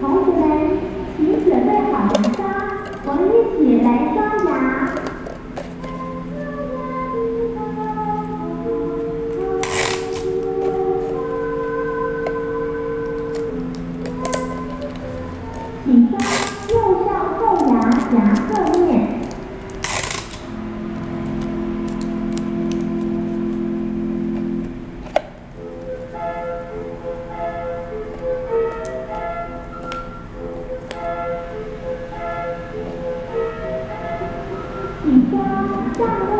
同学们请准备好牙刷我们一起来刷牙。你将。